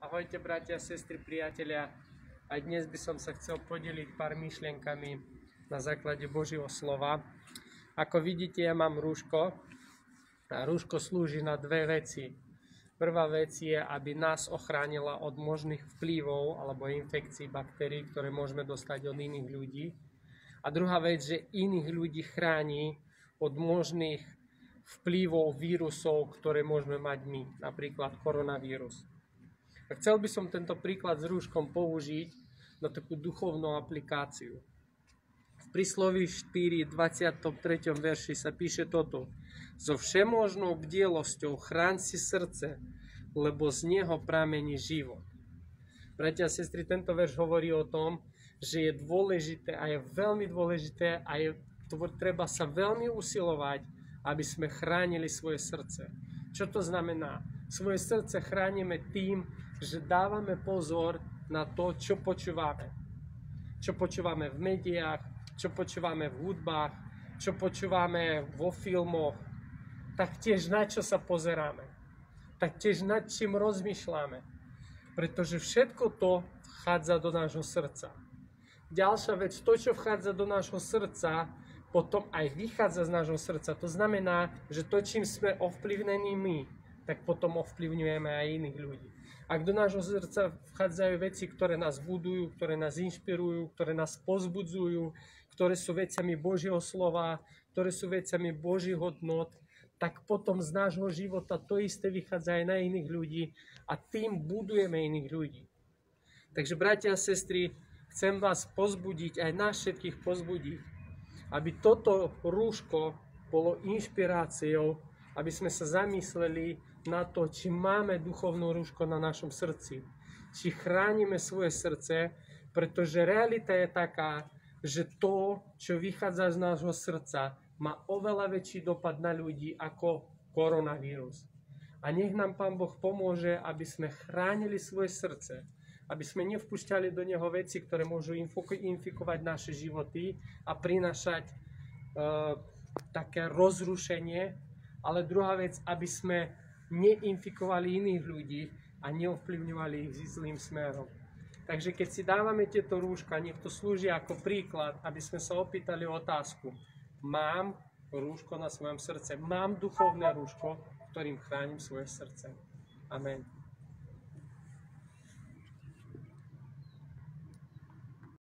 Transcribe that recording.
Ahojte bratia, sestry, priatelia. Aj dnes by som sa chcel podeliť pár myšlienkami na základe Božieho slova. Ako vidíte, ja mám rúško. A rúško slúži na dve veci. Prvá vec je, aby nás ochránila od možných vplyvov alebo infekcií baktérií, ktoré môžeme dostať od iných ľudí. A druhá vec, že iných ľudí chráni od možných vplyvov vírusov, ktoré môžeme mať my, napríklad koronavírus. A chcel by som tento príklad s rúškom použiť na takú duchovnú aplikáciu. V prísloví 4, 23. verši sa píše toto. So všemožnou bdielosťou chráň si srdce, lebo z neho pramení život. Bratia a sestry, tento verš hovorí o tom, že je dôležité a je veľmi dôležité a je, treba sa veľmi usilovať, aby sme chránili svoje srdce. Čo to znamená? Svoje srdce chránime tým, že dávame pozor na to, čo počúvame. Čo počúvame v médiách, čo počúvame v hudbách, čo počúvame vo filmoch, taktiež na čo sa pozeráme, taktiež nad čím rozmýšľame. Pretože všetko to vchádza do nášho srdca. Ďalšia vec, to, čo vchádza do nášho srdca, potom aj vychádza z nášho srdca. To znamená, že to, čím sme ovplyvnení my, tak potom ovplyvňujeme aj iných ľudí. Ak do nášho srdca vchádzajú veci, ktoré nás budujú, ktoré nás inšpirujú, ktoré nás pozbudzujú, ktoré sú vecami Božieho slova, ktoré sú vecami Božích hodnot, tak potom z nášho života to isté vychádza aj na iných ľudí a tým budujeme iných ľudí. Takže bratia a sestry, chcem vás pozbudiť, aj nás všetkých pozbudiť, aby toto rúško bolo inšpiráciou, aby sme sa zamysleli na to, či máme duchovnú rúško na našom srdci, či chránime svoje srdce, pretože realita je taká, že to, čo vychádza z nášho srdca, má oveľa väčší dopad na ľudí ako koronavírus. A nech nám Pán Boh pomôže, aby sme chránili svoje srdce, aby sme nevpúšťali do neho veci, ktoré môžu infikovať naše životy a prinašať uh, také rozrušenie. Ale druhá vec, aby sme neinfikovali iných ľudí a neovplyvňovali ich zlým smerom. Takže keď si dávame tieto rúška, nech to slúži ako príklad, aby sme sa opýtali otázku. Mám rúško na svojom srdce, mám duchovné rúško, ktorým chránim svoje srdce. Amen.